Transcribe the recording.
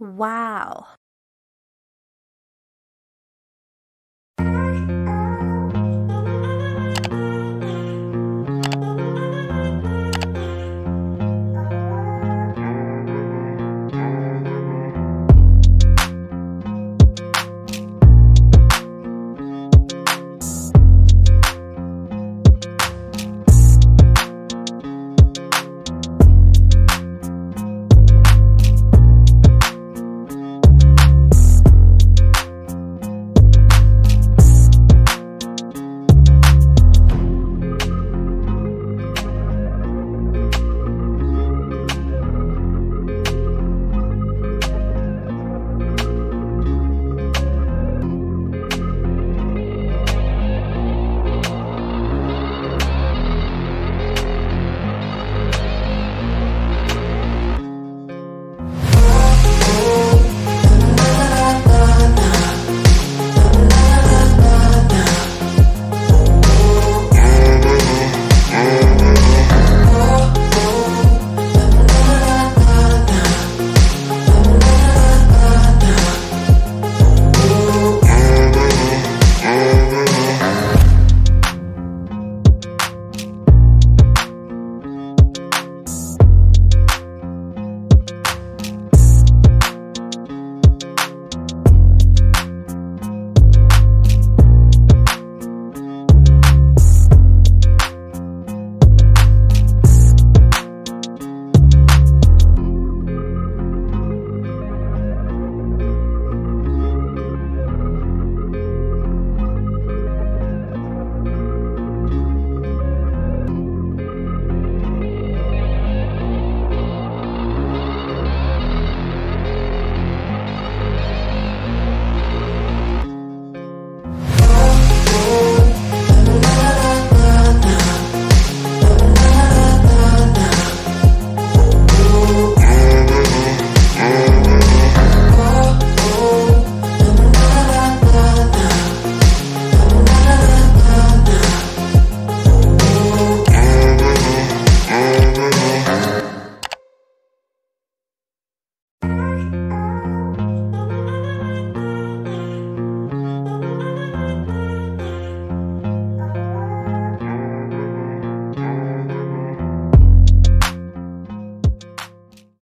wow.